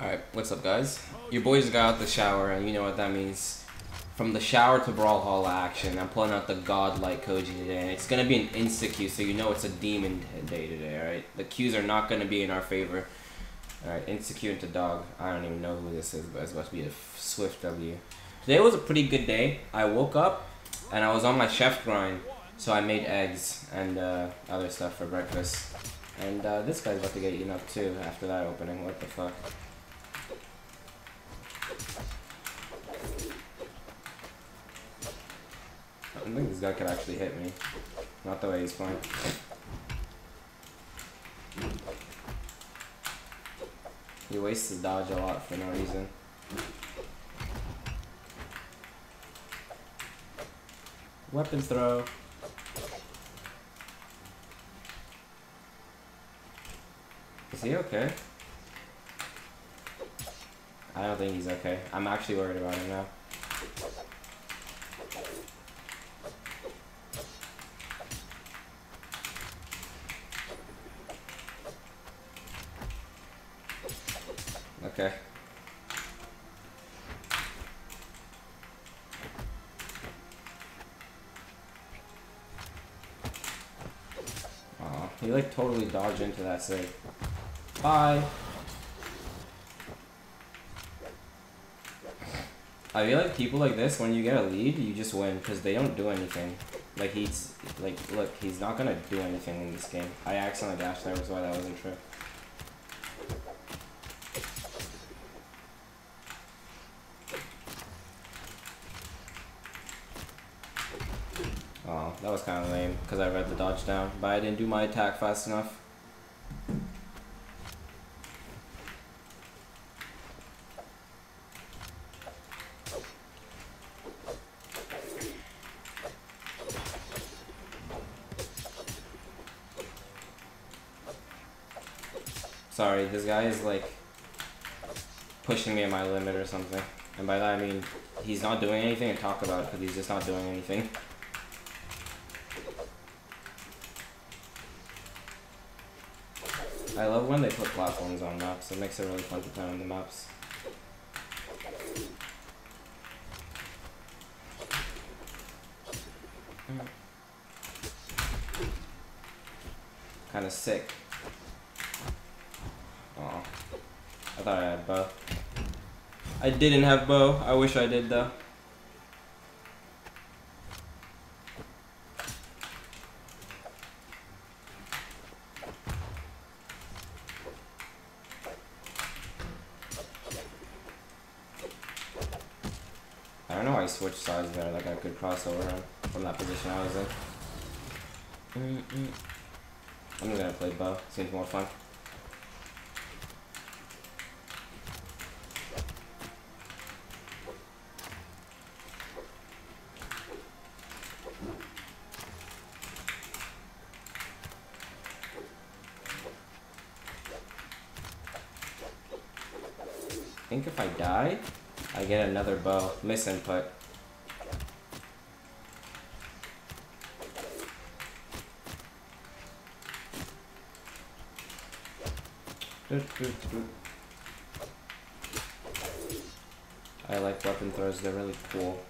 Alright, what's up guys? Your boys got out the shower and you know what that means. From the shower to Brawlhalla action, I'm pulling out the godlike Koji today and it's gonna be an insta-Q so you know it's a demon day today, alright? The Qs are not gonna be in our favor. Alright, insta-Q into dog. I don't even know who this is, but it's about to be a swift W. Today was a pretty good day. I woke up and I was on my chef grind, so I made eggs and uh, other stuff for breakfast. And uh, this guy's about to get eaten up too after that opening. What the fuck? I don't think this guy could actually hit me. Not the way he's playing. He wastes his dodge a lot for no reason. Weapon throw. Is he okay? I don't think he's okay. I'm actually worried about him now. Okay. Aw, he like totally dodged into that save. Bye. I feel like people like this, when you get a lead, you just win because they don't do anything. Like he's like, look, he's not gonna do anything in this game. I accidentally dashed there, was why that wasn't true. Oh, that was kind of lame because I read the dodge down, but I didn't do my attack fast enough. Sorry, this guy is like pushing me at my limit or something. And by that I mean he's not doing anything and talk about it because he's just not doing anything. I love when they put platforms on maps. It makes it really fun to play on the maps. Kind of sick. Oh, I thought I had bow. I didn't have bow. I wish I did though. I don't know why I switched sides there, like I could cross over him from that position I was in. Mm -mm. I'm just gonna play bow, seems more fun. I think if I die, I get another bow. Miss I like weapon throws, they're really cool.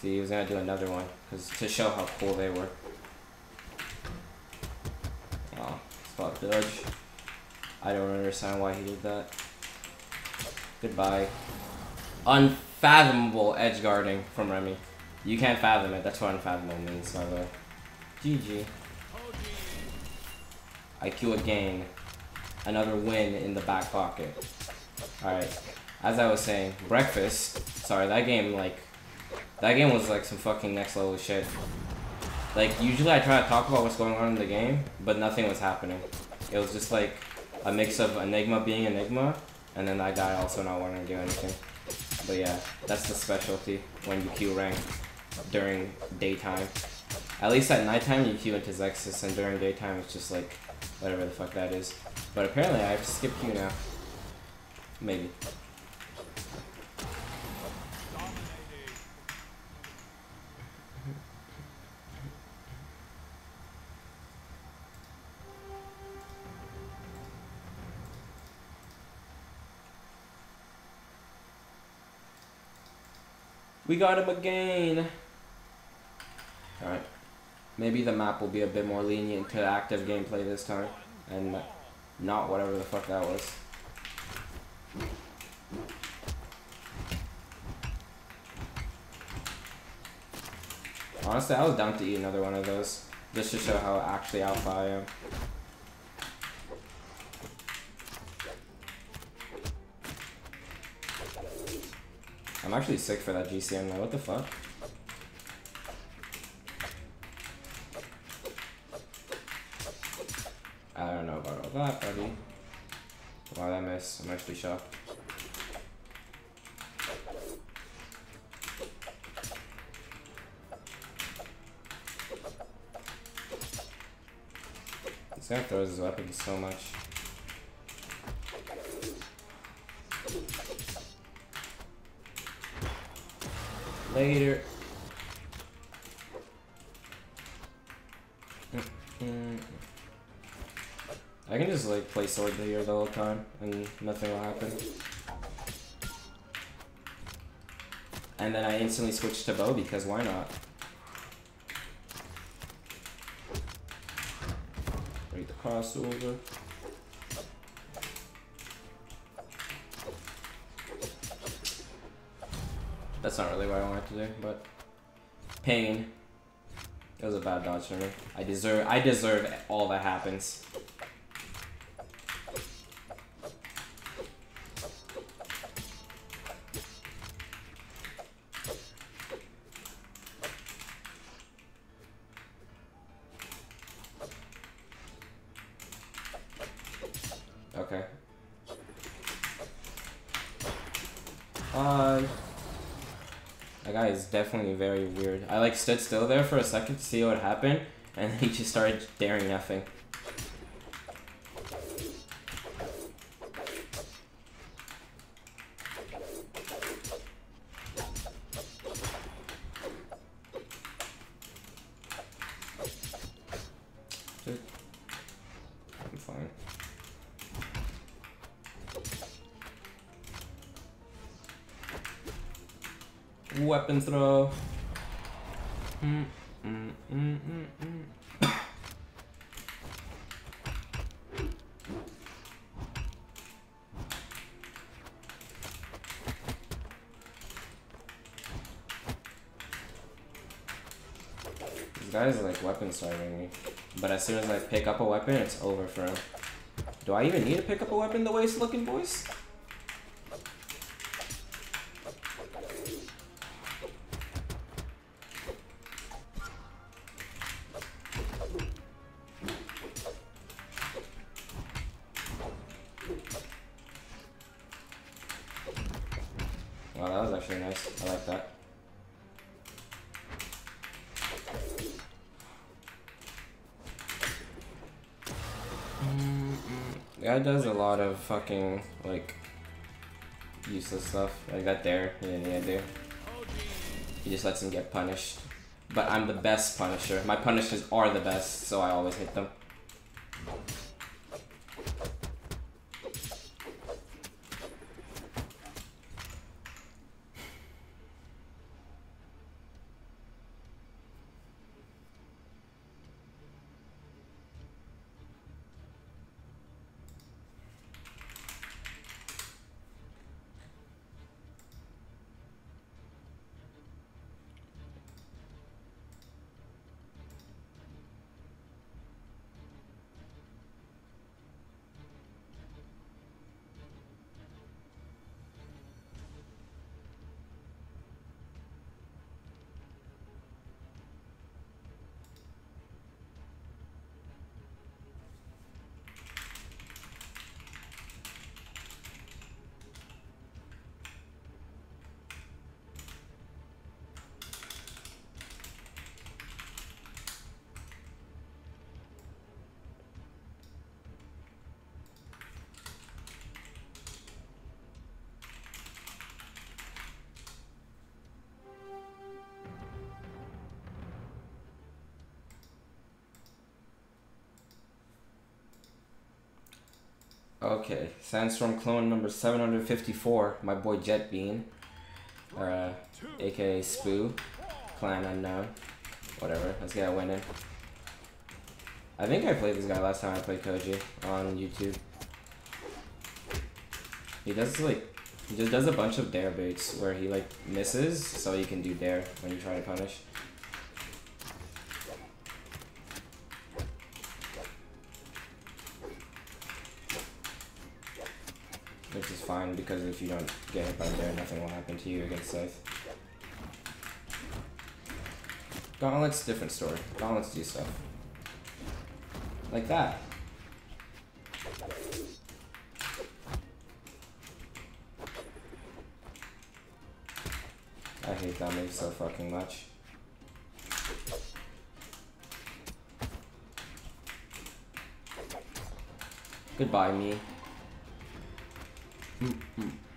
See, he was gonna do another one, cause to show how cool they were. Oh, spot dodge. I don't understand why he did that. Goodbye. Unfathomable edge guarding from Remmy. You can't fathom it. That's what unfathomable means, by the way. GG. IQ again. Another win in the back pocket. Alright. As I was saying, breakfast. Sorry, that game, like, that game was like some fucking next level shit. Like, usually I try to talk about what's going on in the game, but nothing was happening. It was just like a mix of Enigma being Enigma, and then that guy also not wanting to do anything. But yeah, that's the specialty when you Q rank during daytime. At least at nighttime you Q into Zexus, and during daytime it's just like Whatever the fuck that is. But apparently I have to skip Q now. Maybe. We got him again. Maybe the map will be a bit more lenient to active gameplay this time. And not whatever the fuck that was. Honestly, I was down to eat another one of those. Just to show how actually alpha I am. I'm actually sick for that GCM now. What the fuck? I don't know about all that, buddy. Wow, that miss. I'm actually shocked. Guy throws his weapons so much. Later. I can just like play sword here the whole time and nothing will happen. And then I instantly switch to bow because why not? Break the crossover. That's not really what I wanted to do, but pain. It was a bad dodge for me. I deserve I deserve all that happens. I like stood still there for a second to see what happened, and he just started dairing nothing. Weapon throw. Mm, mm, mm. Guy's like weapon starving me. But as soon as I pick up a weapon, it's over for him. Do I even need to pick up a weapon the way it's looking, boys? Fucking like useless stuff. Like that there, yeah, yeah, do. He just lets him get punished. But I'm the best punisher. My punishers are the best, so I always hit them. Okay, Sandstorm clone number 754, my boy Jet Bean. uh, aka Spoo, Clan Unknown, whatever. Let's get a win in. I think I played this guy last time I played Koji on YouTube. He does like, he just does a bunch of dair baits where he like misses so you can do dair when you try to punish. Which is fine because if you don't get hit by there, nothing will happen to you against Scythe. Gauntlet's different story. Gauntlets do stuff. Like that. I hate that move so fucking much. Goodbye, me. Mm -mm.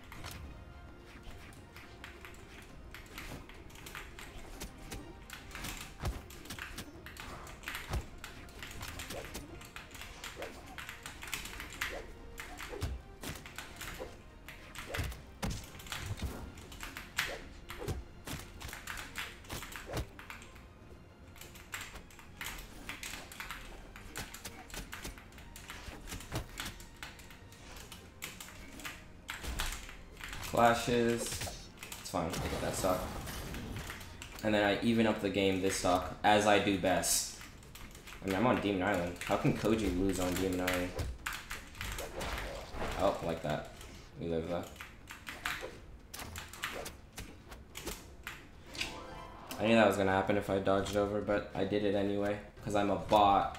Flashes. It's fine, I get that stock. And then I even up the game this stock, as I do best. I mean, I'm on Demon Island. How can Koji lose on Demon Island? Oh, like that. We live that. I knew that was gonna happen if I dodged over, but I did it anyway, because I'm a bot.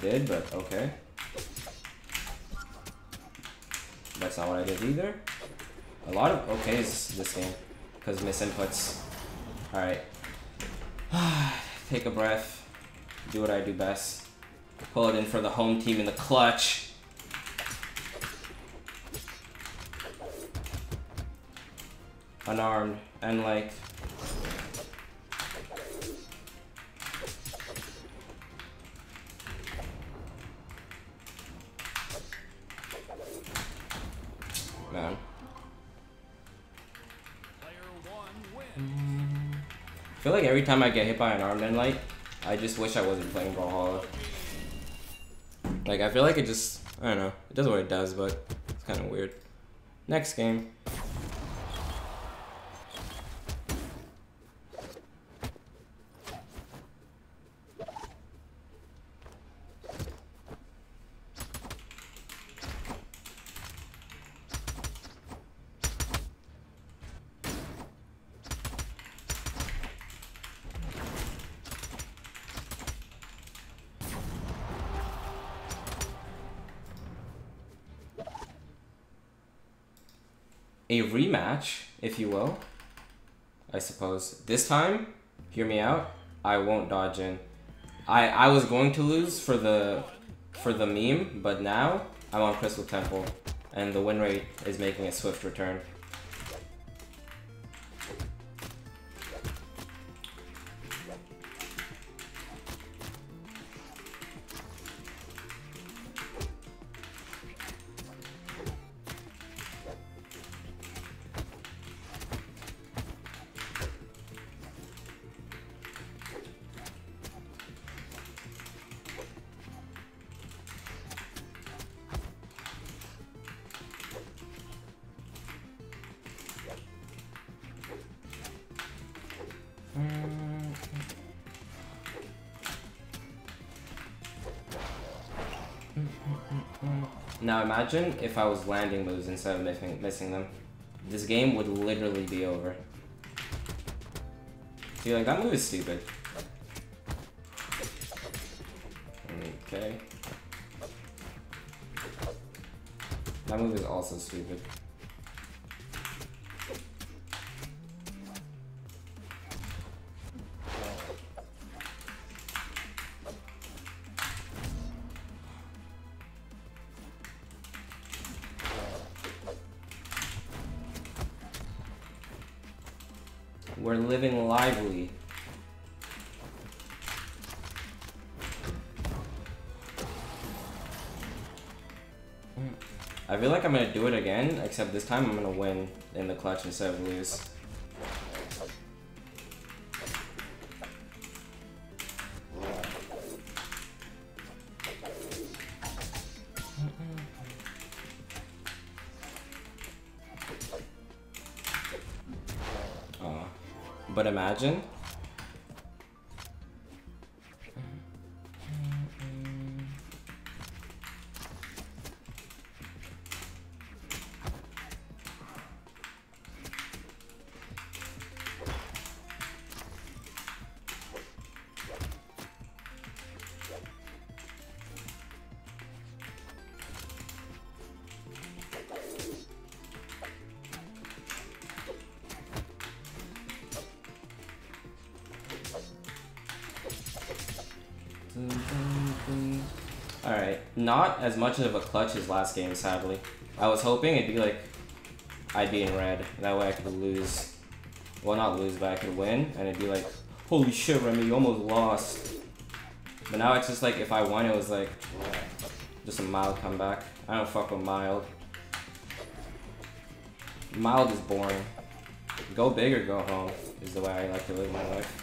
Did, but okay. That's not what I did either. A lot of okays this game, because misinputs. Alright. Take a breath. Do what I do best. Pull it in for the home team in the clutch. Unarmed and I feel like every time I get hit by an armed and light, I just wish I wasn't playing Brawlhalla. Like, I feel like it just, I don't know, it does what it does, but it's kind of weird. Next game. A rematch, if you will. I suppose. This time, hear me out. I won't dodge in. I I was going to lose for the for the meme, but now I'm on Crystal Temple, and the win rate is making a swift return. Now imagine if I was landing moves instead of missing, missing them. This game would literally be over. See, like, that move is stupid. Okay. That move is also stupid. This time I'm gonna win in the clutch instead of lose. But imagine. Not as much of a clutch as last game, sadly. I was hoping it'd be like I'd be in red. That way I could lose. Well, not lose, but I could win. And it'd be like, holy shit, Remmy, you almost lost. But now it's just like, if I won, it was like, just a mild comeback. I don't fuck with mild. Mild is boring. Go big or go home is the way I like to live my life.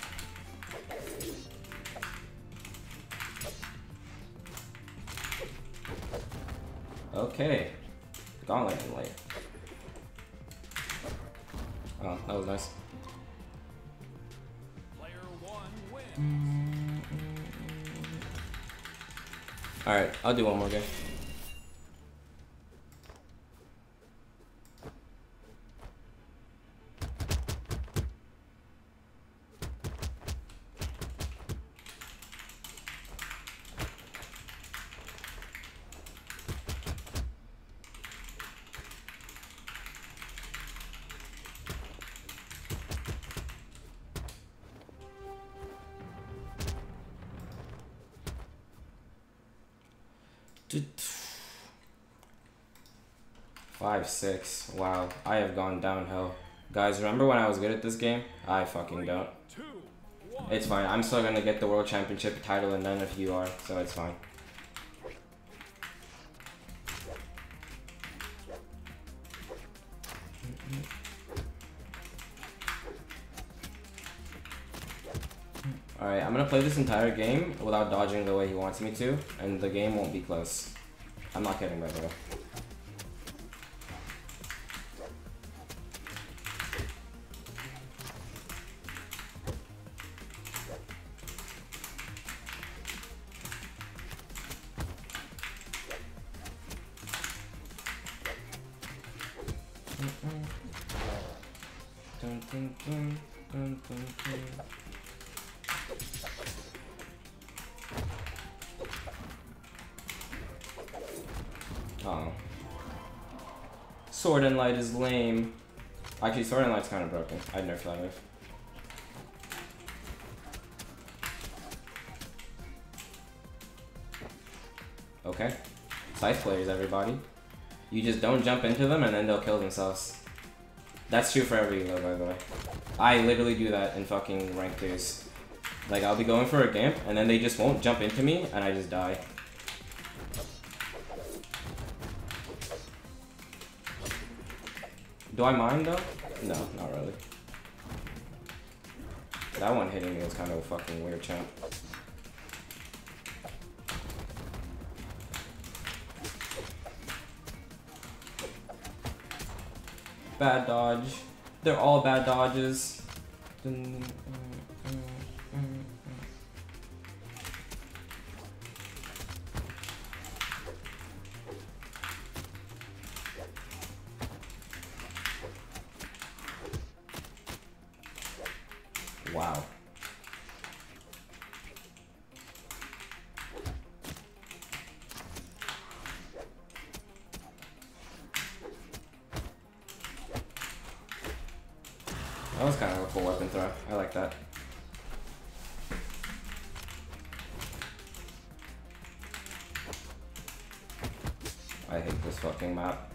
Okay. Gauntlet and late. Oh, that was nice. Player one wins. Mm, mm, mm. Alright, I'll do one more game. Five, six. Wow, I have gone downhill. Guys, remember when I was good at this game? I fucking don't. It's fine. I'm still gonna get the world championship title and none of you are, so it's fine. Alright, I'm gonna play this entire game without dodging the way he wants me to, and the game won't be close. I'm not kidding, by the way. Light is lame. Actually, Sword and Light's kind of broken. I'd nerf that. Okay. Scythe players, everybody. You just don't jump into them and then they'll kill themselves. That's true for every elo, by the way. I literally do that in fucking rank 2s. Like, I'll be going for a Gimp, and then they just won't jump into me, and I just die. Do I mind, though? No, not really. That one hitting me was kind of a fucking weird champ. Bad dodge. They're all bad dodges. Dun, I hate this fucking map.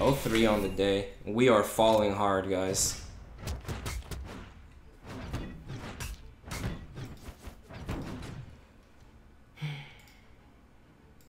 Oh, three on the day. We are falling hard, guys.